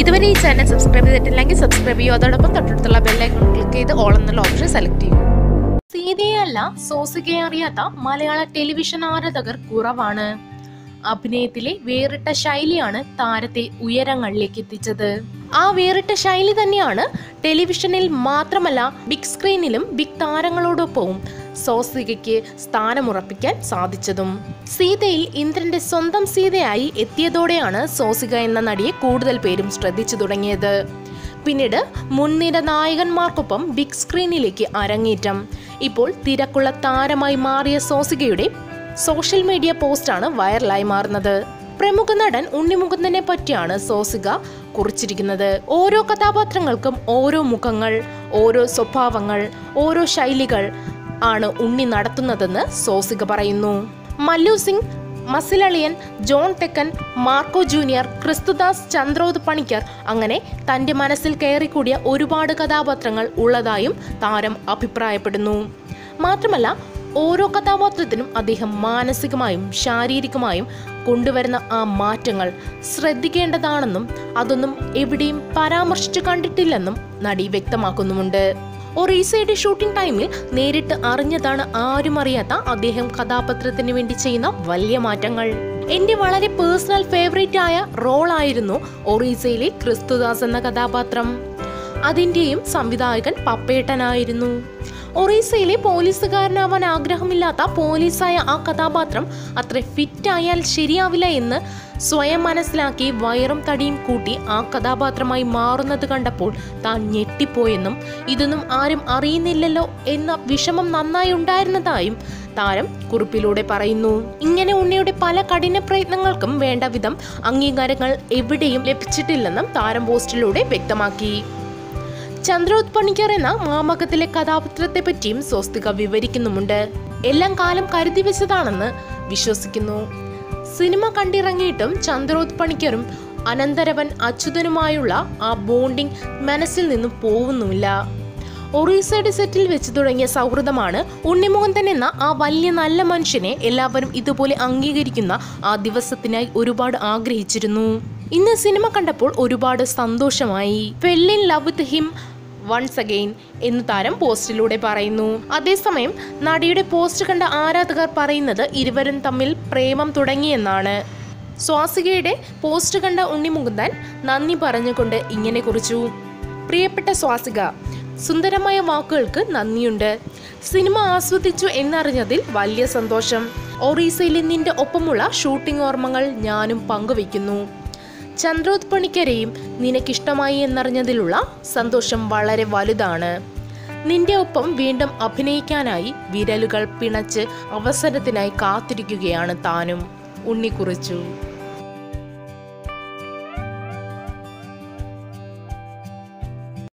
ഇതുവരെ ഈ channel subscribe ചെയ്തിട്ടില്ലെങ്കിൽ സബ്സ്ക്രൈബ് ചെയ്യൂ. അതോടൊപ്പം തൊട്ടടുത്തുള്ള ബെല്ലൈക്കൺ ക്ലിക്ക് ചെയ്ത് ഓൾ എന്നുള്ള ഓപ്ഷൻ സെലക്ട് ചെയ്യൂ. സീതയല്ല സോസുകയെ അറിയാത്ത മലയാള ടെലിവിഷൻ ആരാധകർ കുറവാണ്. അഭിനയത്തിലെ വേറിട്ട ശൈലിയാണ് താരത്തെ ഉയരങ്ങളിലേക്ക് എത്തിച്ചത് ആ വേറിട്ട ശൈലി തന്നെയാണ് ടെലിവിഷനിൽ മാത്രമല്ല ബിഗ് സ്ക്രീനിലും ബിഗ് താരങ്ങളോടൊപ്പവും സോസികയ്ക്ക് സ്ഥാനമുറപ്പിക്കാൻ സാധിച്ചതും. സീതയിൽ ഇന്ദ്രന്റെ സ്വന്തം സീതയായി എത്തിയതോടെയാണ് സോസിക എന്ന നടിയെ കൂടുതൽ പേരും ശ്രദ്ധിച്ചു തുടങ്ങിയത്. പിന്നീട് മുൻനിര നായകന്മാർക്കൊപ്പം ബിഗ് സ്ക്രീനിലേക്ക് അരങ്ങേറ്റം. ഇപ്പോൾ തിരക്കുള്ള താരമായി മാറിയ സോസികയുടെ സോഷ്യൽ മീഡിയ പോസ്റ്റാണ് വൈറലായി മാറുന്നത്. പ്രമുഖ നടൻ ഉണ്ണിമുകുന്ദനെ പറ്റിയാണ് സോസിക കുറിച്ചിരിക്കുന്നത്. ഓരോ കഥാപാത്രങ്ങൾക്കും ഓരോ മുഖങ്ങൾ ഓരോ സ്വഭാവങ്ങൾ ഓരോ ശൈലികൾ ആണ് ഉണ്ണി നടത്തുന്നതെന്ന് സോസിക പറയുന്നു. Mallu Singh മസിലളിയൻ John Thekkan Marco Junior Christudas Chandroth Panicker അങ്ങനെ തന്റെ മനസ്സിൽ കയറിക്കൂടിയ ഒരുപാട് കഥാപാത്രങ്ങൾ ഉള്ളതായും താരം അഭിപ്രായപ്പെടുന്നു. മാത്രമല്ല ഓരോ കഥാപാത്രത്തിനും അദ്ദേഹം മാനസികമായും ശാരീരികമായും കൊണ്ടുവരുന്ന ആ മാറ്റങ്ങൾ ശ്രദ്ധിക്കേണ്ടതാണെന്നും അതൊന്നും എവിടെയും പരാമർശിച്ചു കണ്ടിട്ടില്ലെന്നും നടി വ്യക്തമാക്കുന്നുമുണ്ട്. ഒറീസയുടെ ഷൂട്ടിംഗ് ടൈമിൽ നേരിട്ട് അറിഞ്ഞതാണ് ആരും അറിയാത്ത അദ്ദേഹം കഥാപാത്രത്തിന് വേണ്ടി ചെയ്യുന്ന വലിയ മാറ്റങ്ങൾ. എന്റെ വളരെ പേഴ്സണൽ ഫേവറേറ്റ് ആയ റോളായിരുന്നു ഒറീസയിലെ ക്രിസ്തുദാസ് എന്ന കഥാപാത്രം. അതിന്റെയും സംവിധായകൻ പപ്പേട്ടനായിരുന്നു. ഒറീസയിലെ പോലീസുകാരനാവാൻ ആഗ്രഹമില്ലാത്ത പോലീസായ ആ കഥാപാത്രം അത്ര ഫിറ്റ് ആയാൽ ശരിയാവില്ല എന്ന് സ്വയം മനസ്സിലാക്കി വയറും തടിയും കൂട്ടി ആ കഥാപാത്രമായി മാറുന്നത് കണ്ടപ്പോൾ താൻ ഞെട്ടിപ്പോയെന്നും ഇതൊന്നും ആരും അറിയുന്നില്ലല്ലോ എന്ന വിഷമം നന്നായി ഉണ്ടായിരുന്നതായും താരം കുറിപ്പിലൂടെ പറയുന്നു. ഇങ്ങനെ ഉണ്ണിയുടെ പല കഠിന പ്രയത്നങ്ങൾക്കും വേണ്ട വിധം അംഗീകാരങ്ങൾ എവിടെയും ലഭിച്ചിട്ടില്ലെന്നും താരം പോസ്റ്റിലൂടെ വ്യക്തമാക്കി. ചന്ദ്രോത് പണിക്കർ എന്ന മാമകത്തിലെ കഥാപാത്രത്തെ പറ്റിയും സ്വസ്തിക വിവരിക്കുന്നുമുണ്ട്. എല്ലാം കാലം കരുതി വെച്ചതാണെന്ന് വിശ്വസിക്കുന്നു. സിനിമ കണ്ടിറങ്ങിയിട്ടും ചന്ദ്രോത് പണിക്കറും അനന്തരവൻ അച്യുതനുമായുള്ള ആ ബോണ്ടിങ് മനസ്സിൽ നിന്നും പോകുന്നുമില്ല ഒറീസയുടെ സെറ്റിൽ വെച്ച് തുടങ്ങിയ സൗഹൃദമാണ് ഉണ്ണിമുകുന്ദൻ എന്ന ആ വലിയ നല്ല മനുഷ്യനെ എല്ലാവരും ഇതുപോലെ അംഗീകരിക്കുന്ന ആ ദിവസത്തിനായി ഒരുപാട് ആഗ്രഹിച്ചിരുന്നു. ഇന്ന് സിനിമ കണ്ടപ്പോൾ ഒരുപാട് സന്തോഷമായി. Fell in love with him once again എന്ന് താരം പോസ്റ്റിലൂടെ പറയുന്നു. അതേസമയം നടിയുടെ പോസ്റ്റ് കണ്ട ആരാധകർ പറയുന്നത് ഇരുവരും തമ്മിൽ പ്രേമം തുടങ്ങിയെന്നാണ്. സ്വാസികയുടെ പോസ്റ്റ് കണ്ട ഉണ്ണിമുകുന്ദൻ നന്ദി പറഞ്ഞുകൊണ്ട് ഇങ്ങനെ കുറിച്ചു. പ്രിയപ്പെട്ട സ്വാസിക സുന്ദരമായ വാക്കുകൾക്ക് നന്ദിയുണ്ട്. സിനിമ ആസ്വദിച്ചു എന്നറിഞ്ഞതിൽ വലിയ സന്തോഷം. ഒറീസയിലെ നിന്റെ ഒപ്പമുള്ള ഷൂട്ടിംഗ് ഓർമ്മകൾ ഞാനും പങ്കുവയ്ക്കുന്നു. ചന്ദ്രോത് പണിക്കരെയും നിനക്കിഷ്ടമായി എന്നറിഞ്ഞതിലുള്ള സന്തോഷം വളരെ വലുതാണ്. നിന്റെ ഒപ്പം വീണ്ടും അഭിനയിക്കാനായി വിരലുകൾ പിണച്ച് അവസരത്തിനായി കാത്തിരിക്കുകയാണ് താനും. ഉണ്ണി കുറിച്ചു